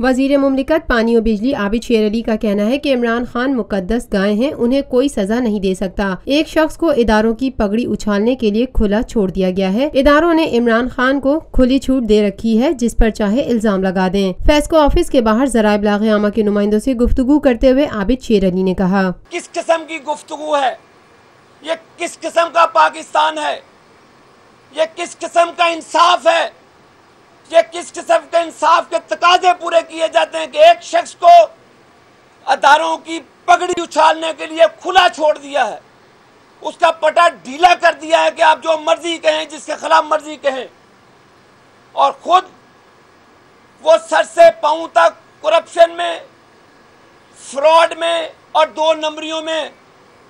وزیر مملکت پانی و بجلی عابد شیر علی کا کہنا ہے کہ عمران خان مقدس گائے ہیں، انہیں کوئی سزا نہیں دے سکتا۔ ایک شخص کو اداروں کی پگڑی اچھالنے کے لیے کھلا چھوڑ دیا گیا ہے۔ اداروں نے عمران خان کو کھلی چھوٹ دے رکھی ہے، جس پر چاہے الزام لگا دیں۔ فیسکو آفس کے باہر ذرائع ابلاغ عامہ کے نمائندوں سے گفتگو کرتے ہوئے عابد شیر علی نے کہا۔ کس قسم کی گفتگو ہے؟ یہ کس قسم کا پاکستان ہے؟ یہ کس قسم کا انصاف ہے؟ یہ کس قسم کے انصاف کے تقاضے پورے کیے جاتے ہیں کہ ایک شخص کو اداروں کی پگڑی اچھالنے کے لیے کھلا چھوڑ دیا ہے۔ اس کا پٹا ڈھیلا کر دیا ہے کہ آپ جو مرضی کہیں، جس کے خلاف مرضی کہیں۔ اور خود وہ سر سے پاؤں تک کرپشن میں فراڈ میں اور دو نمبریوں میں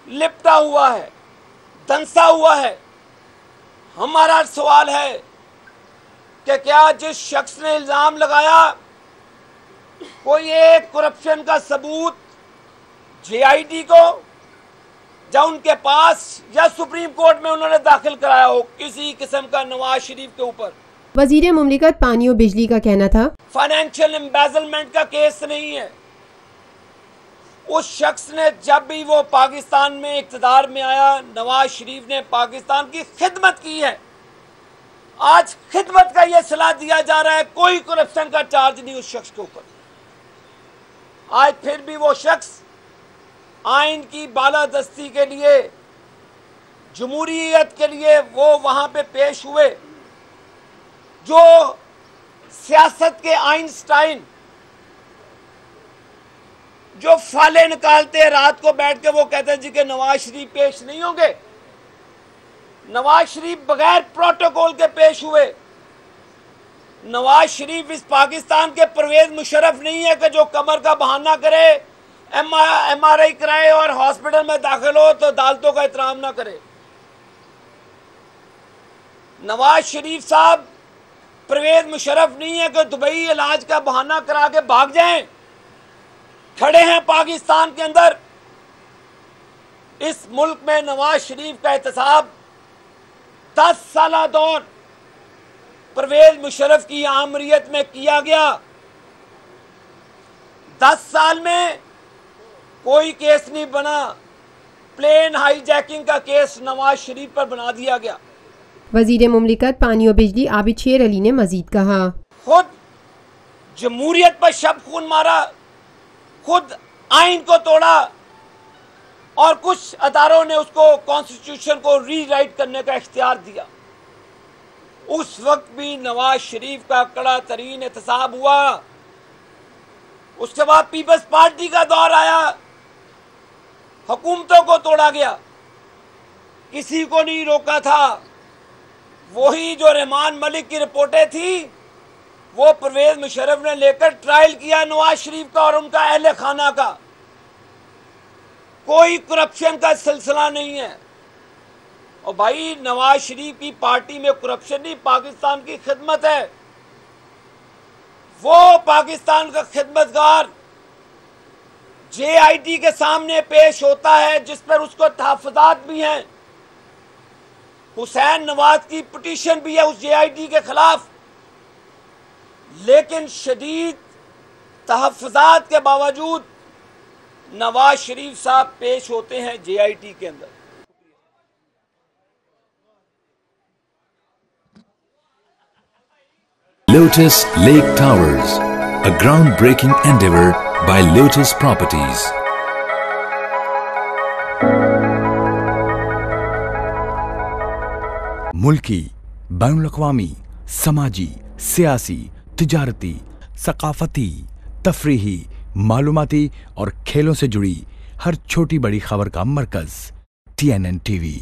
لپٹا ہوا ہے دنسا ہوا ہے۔ ہمارا سوال ہے کہ کیا جس شخص نے الزام لگایا کوئی ایک کرپشن کا ثبوت جے آئی ٹی کو یا ان کے پاس یا سپریم کورٹ میں انہوں نے داخل کرایا ہو کسی قسم کا نواز شریف کے اوپر۔ وزیر مملکت پانی و بجلی کا کہنا تھا۔ فائنینشیل امبیزلمنٹ کا کیس نہیں ہے۔ اس شخص نے جب بھی وہ پاکستان میں اقتدار میں آیا نواز شریف نے پاکستان کی خدمت کی ہے۔ آج خدمت کا یہ صلاح دیا جا رہا ہے کوئی کرپشن کا چارج نہیں اس شخص کے اوپر۔ آج پھر بھی وہ شخص آئین کی بالادستی کے لیے، جمہوریت کے لیے وہ وہاں پہ پیش ہوئے، جو سیاست کے آئنسٹائن، جو فالے نکالتے رات کو بیٹھ کے وہ کہتے ہیں جی کہ نواز شریف پیش نہیں ہوں گے۔ نواز شریف بغیر پروٹوکول کے پیش ہوئے۔ نواز شریف اس پاکستان کے پرویز مشرف نہیں ہے کہ جو کمر کا بہانہ کرے، ایم آر آئی کرائے اور ہاسپٹل میں داخل ہو تو عدالتوں کا احترام نہ کرے۔ نواز شریف صاحب، پرویز مشرف نہیں ہے کہ دبئی علاج کا بہانہ کرا کے بھاگ جائیں۔ کھڑے ہیں پاکستان کے اندر۔ اس ملک میں نواز شریف کا احتساب دس سالہ دور پرویز مشرف کی آمریت میں کیا گیا؟ دس سال میں کوئی کیس نہیں بنا پلین ہائی جیکنگ کا کیس نواز شریف پر بنا دیا گیا۔ وزیر مملکت پانی و بجلی عابد شیر علی نے مزید کہا۔ خود جمہوریت پر شب خون مارا خود آئین کو توڑا اور کچھ اداروں نے اس کو کانسٹیٹیوشن کو ری رائٹ کرنے کا اختیار دیا۔ اس وقت بھی نواز شریف کا کڑا ترین احتساب ہوا۔ اس کے بعد پیپلز پارٹی کا دور آیا۔ حکومتوں کو توڑا گیا۔ کسی کو نہیں روکا تھا۔ وہی جو رحمان ملک کی رپورٹیں تھی وہ پرویز مشرف نے لے کر ٹرائل کیا نواز شریف کا اور ان کا اہل خانہ کا۔ کوئی کرپشن کا سلسلہ نہیں ہے۔ اور بھائی، نواز شریف کی پارٹی میں کرپشن نہیں پاکستان کی خدمت ہے۔ وہ پاکستان کا خدمتگار جے آئی ٹی کے سامنے پیش ہوتا ہے، جس پر اس کو تحفظات بھی ہیں۔ حسین نواز کی پٹیشن بھی ہے اس جے آئی ٹی کے خلاف۔ لیکن شدید تحفظات کے باوجود نواز شریف صاحب پیش ہوتے ہیں جے آئی ٹی کے اندر۔ Lotus Lake Towers a ground breaking endeavour by Lotus Properties ملکی، بین الاقوامی، سماجی، سیاسی، تجارتی، ثقافتی، تفریحی، معلوماتی اور کھیلوں سے جڑی ہر چھوٹی بڑی خبر کا مرکز T N N T V.